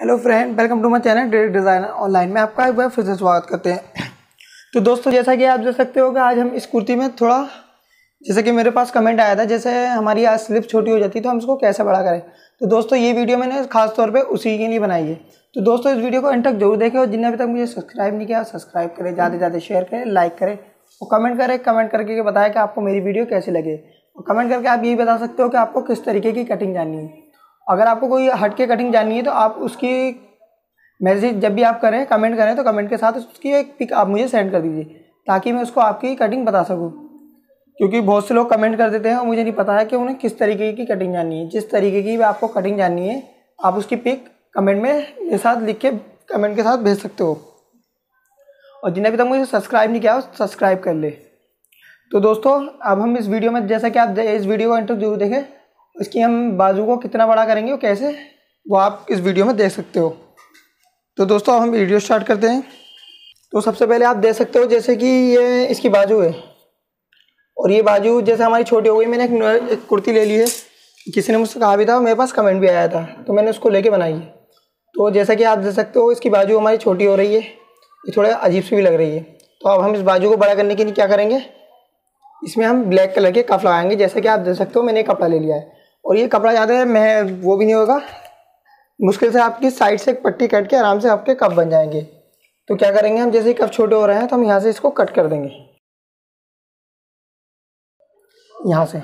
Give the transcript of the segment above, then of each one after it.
Hello friend welcome to my channel direct designer online में आपका एक बार फिर से स्वागत करते हैं। तो दोस्तों, जैसा कि आप देख सकते हो कि आज हम इस कुर्ती में थोड़ा, जैसे कि मेरे पास कमेंट आया था, जैसे हमारी आज स्लिप छोटी हो जाती है तो हम इसको कैसे बड़ा करें? तो दोस्तों, ये वीडियो मैंने खास तौर उसी के लिए बनाई है। तो दोस्तों, इस वीडियो को एंड तक ज़रूर देखें और जिन्हें अभी तक मुझे सब्सक्राइब नहीं किया सब्सक्राइब करें, ज़्यादा से ज़्यादा शेयर करें लाइक करें और कमेंट करें कमेंट करके बताएँ कि आपको मेरी वीडियो कैसी लगे। और कमेंट करके आप यही बता सकते हो कि आपको किस तरीके की कटिंग जाननी है। अगर आपको कोई हट के कटिंग जाननी है तो आप उसकी मैसेज जब भी आप करें कमेंट करें तो कमेंट के साथ उसकी एक पिक आप मुझे सेंड कर दीजिए, ताकि मैं उसको आपकी कटिंग बता सकूँ। क्योंकि बहुत से लोग कमेंट कर देते हैं और मुझे नहीं पता है कि उन्हें किस तरीके की कटिंग जाननी है। जिस तरीके की भी आपको कटिंग जाननी है, आप उसकी पिक कमेंट में मेरे साथ लिख के कमेंट के साथ भेज सकते हो। और जिन्हें अभी तक मुझे सब्सक्राइब नहीं किया हो सब्सक्राइब कर ले। तो दोस्तों, अब हम इस वीडियो में, जैसा कि आप इस वीडियो को इंटर ज़रूर देखें इसकी हम बाजू को कितना बड़ा करेंगे और कैसे? वो आप इस वीडियो में देख सकते हो। तो दोस्तों अब हम वीडियो स्टार्ट करते हैं। तो सबसे पहले आप देख सकते हो जैसे कि ये इसकी बाजू है। और ये बाजू जैसे हमारी छोटी हो गई मैंने एक, एक कुर्ती ले ली है। किसी ने मुझसे कहा भी था मेरे पास कमेंट भी आया था तो मैंने उसको लेके बनाई है। तो जैसा कि आप देख सकते हो इसकी बाजू हमारी छोटी हो रही है ये थोड़ा अजीब सी भी लग रही है। तो अब हम इस बाजू को बड़ा करने के लिए क्या करेंगे? इसमें हम ब्लैक कलर के कफ लगाएँगे जैसे कि आप देख सकते हो मैंने कपड़ा ले लिया है। और ये कपड़ा ज़्यादा है, मैं वो भी नहीं होगा। मुश्किल से आपकी साइड से एक पट्टी कट के आराम से आपके कप बन जाएँगे। तो क्या करेंगे हम? जैसे ही कप छोटे हो रहे हैं तो हम यहाँ से इसको कट कर देंगे। यहाँ से।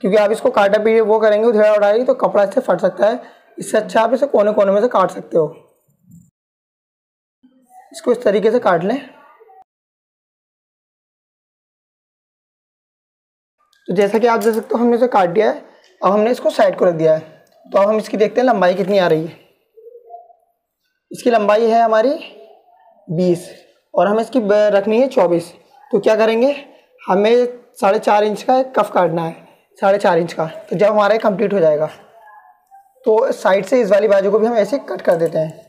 क्योंकि आप इसको काटा भी वो करेंगे, उधेड़ा उड़ाएगी तो कपड़ा इससे फट सकता है। इससे अच्छा आप इसे कोने कोने में से काट सकते हो। इसको इस तरीके से काट लें। तो जैसा कि आप देख सकते हो, हमने इसे काट दिया है, अब हमने इसको साइड को रख दिया है। तो अब हम इसकी देखते हैं लंबाई कितनी आ रही है। इसकी लंबाई है हमारी बीस और हमें इसकी रखनी है चौबीस। तो क्या करेंगे? हमें साढ़े चार इंच का एक कफ काटना है, साढ़े चार इंच का। तो जब हमारा कंप्लीट हो जाएगा तो साइड से इस वाली बाजू को भी हम ऐसे कट कर देते हैं।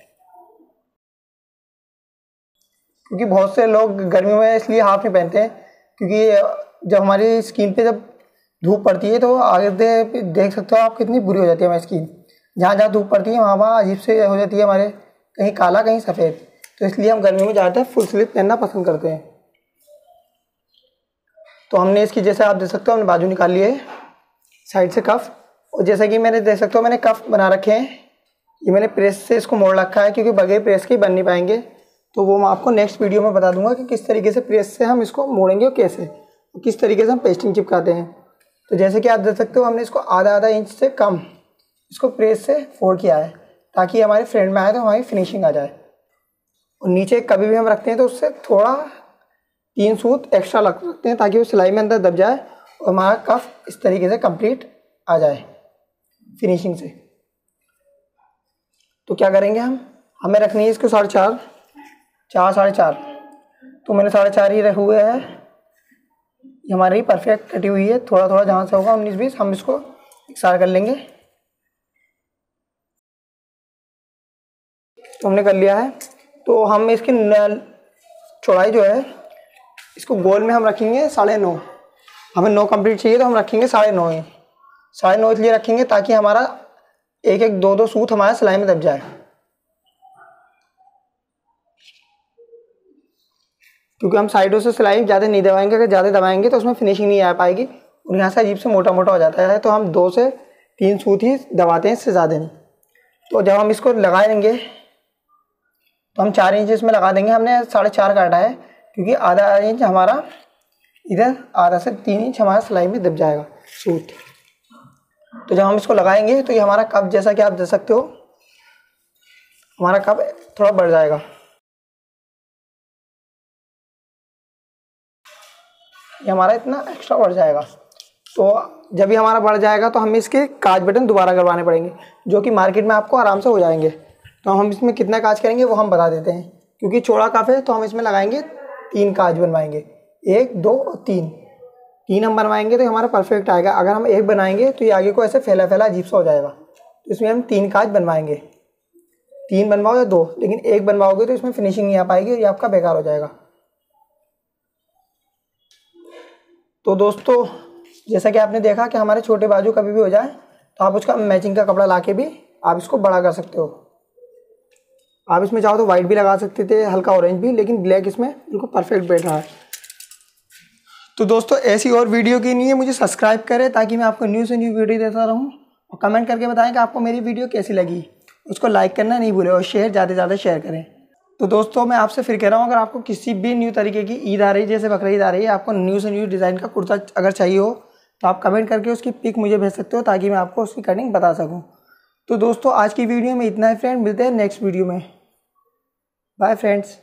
क्योंकि बहुत से लोग गर्मियों में इसलिए हाफ़ नहीं पहनते हैं, क्योंकि जब हमारी स्किन पे जब धूप पड़ती है तो आगे दे, देख सकते हो आप कितनी बुरी हो जाती है हमारी स्किन जहाँ जहाँ धूप पड़ती है वहाँ वहाँ अजीब से हो जाती है हमारे। कहीं काला कहीं सफ़ेद। तो इसलिए हम गर्मी में ज़्यादातर फुल स्लीव पहनना पसंद करते हैं। तो हमने इसकी जैसे आप देख सकते हो हमने बाजू निकाल ली है साइड से कफ और जैसा कि मैंने देख सकते हो मैंने कफ बना रखे हैं। ये मैंने प्रेस से इसको मोड़ रखा है क्योंकि बगैर प्रेस के ही बन नहीं पाएँगे। तो वो मैं आपको नेक्स्ट वीडियो में बता दूँगा कि किस तरीके से प्रेस से हम इसको मोड़ेंगे और कैसे। किस तरीके से हम पेस्टिंग चिपकाते हैं? तो जैसे कि आप देख सकते हो, हमने इसको आधा आधा इंच से कम, इसको प्रेस से फोल्ड किया है, ताकि हमारे फ्रेंड में आए तो हमारी फिनिशिंग आ जाए। और नीचे कभी भी हम रखते हैं तो उससे थोड़ा तीन सूत एक्स्ट्रा लग सकते हैं, ताकि वो सिलाई में अंदर दब जाए और हमारा कफ इस तरीके से कंप्लीट आ जाए फिनिशिंग से। तो क्या करेंगे हम? हमें रखनी है इसको साढ़े चार चार, साढ़े चार। तो मैंने साढ़े चार ही रखे हुए हैं। हमारी परफेक्ट कटी हुई है। थोड़ा थोड़ा जहाँ से होगा उन्नीस बीस हम इसको इकसार कर लेंगे। तो हमने कर लिया है। तो हम इसकी चौड़ाई जो है, इसको गोल में हम रखेंगे साढ़े नौ। हमें नौ कंप्लीट चाहिए तो हम रखेंगे साढ़े नौ ही। साढ़े नौ इसलिए रखेंगे ताकि हमारा एक एक दो दो सूत हमारा सिलाई में दब जाए। क्योंकि हम साइडों से सिलाई ज़्यादा नहीं दबाएँगे, अगर ज़्यादा दबाएँगे तो उसमें फिनिशिंग नहीं आ पाएगी और यहाँ से अजीब से मोटा मोटा हो जाता है। तो हम दो से तीन सूत ही दबाते हैं इससे ज़्यादा नहीं। तो जब हम इसको लगा लगाएँगे तो हम चार इंच इसमें लगा देंगे। हमने साढ़े चार काटा है, क्योंकि आधा इंच हमारा इधर, आधा से तीन इंच हमारा सिलाई में दब जाएगा सूत। तो जब हम इसको लगाएँगे तो ये हमारा कप जैसा कि आप दे सकते हो, हमारा कप थोड़ा बढ़ जाएगा। ये हमारा इतना एक्स्ट्रा बढ़ जाएगा। तो जब भी हमारा बढ़ जाएगा तो हमें इसके काज बटन दोबारा करवाने पड़ेंगे, जो कि मार्केट में आपको आराम से हो जाएँगे। तो हम इसमें कितना काज करेंगे, वो हम बता देते हैं। क्योंकि चौड़ा काफ है तो हम इसमें लगाएँगे, तीन काज बनवाएँगे। एक, दो और तीन। तीन हम बनवाएँगे तो हमारा परफेक्ट आएगा। अगर हम एक बनाएँगे तो ये आगे को ऐसे फैला फैला अजीब सा हो जाएगा। तो इसमें हम तीन काज बनवाएँगे। तीन बनवाओ या दो, लेकिन एक बनवाओगे तो इसमें फिनिशिंग नहीं आ पाएगी और ये आपका बेकार हो जाएगा। तो दोस्तों, जैसा कि आपने देखा कि हमारे छोटे बाजू कभी भी हो जाए तो आप उसका मैचिंग का कपड़ा ला भी आप इसको बड़ा कर सकते हो। आप इसमें चाहो तो वाइट भी लगा सकते थे, हल्का ऑरेंज भी, लेकिन ब्लैक इसमें बिल्कुल परफेक्ट बैठ रहा है। तो दोस्तों, ऐसी और वीडियो के लिए मुझे सब्सक्राइब करें ताकि मैं आपको न्यू से न्यू वीडियो देता रहूँ। और कमेंट करके बताएँ कि आपको मेरी वीडियो कैसी लगी। उसको लाइक करना नहीं भूलें और शेयर ज़्यादा से ज़्यादा शेयर करें। तो दोस्तों, मैं आपसे फिर कह रहा हूँ, अगर आपको किसी भी न्यू तरीके की ईद आ रही है, जैसे बकरा ईद आ रही है, आपको न्यू से न्यू डिज़ाइन का कुर्ता अगर चाहिए हो तो आप कमेंट करके उसकी पिक मुझे भेज सकते हो, ताकि मैं आपको उसकी कटिंग बता सकूँ। तो दोस्तों, आज की वीडियो में इतना ही फ्रेंड मिलते हैं नेक्स्ट वीडियो में। Bye friends